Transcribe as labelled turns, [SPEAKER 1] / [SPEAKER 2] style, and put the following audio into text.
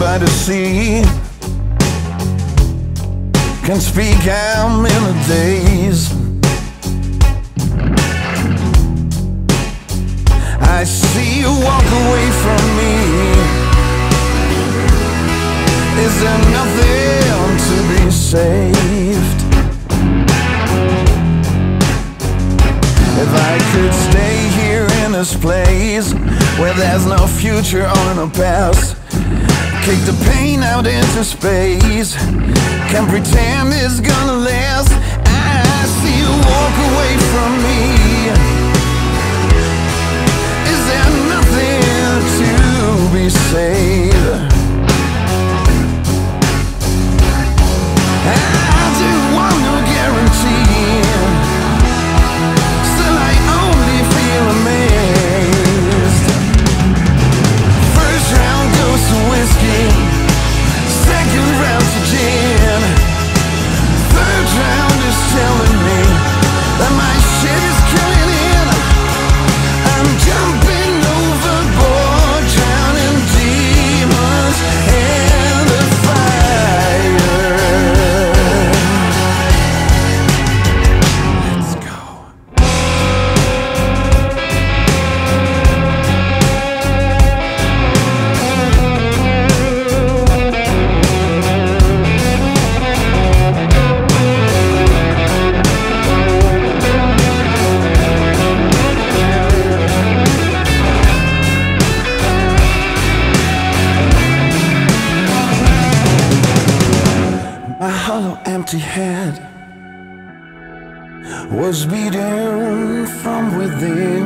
[SPEAKER 1] guarantee can speak how many days. I see you walk away from me. Is there nothing to be saved? If I could stay here in this place Where there's no future or no past Kick the pain out into space. Can't pretend it's gonna last. I see you walk away from me hollow empty head was beaten from within.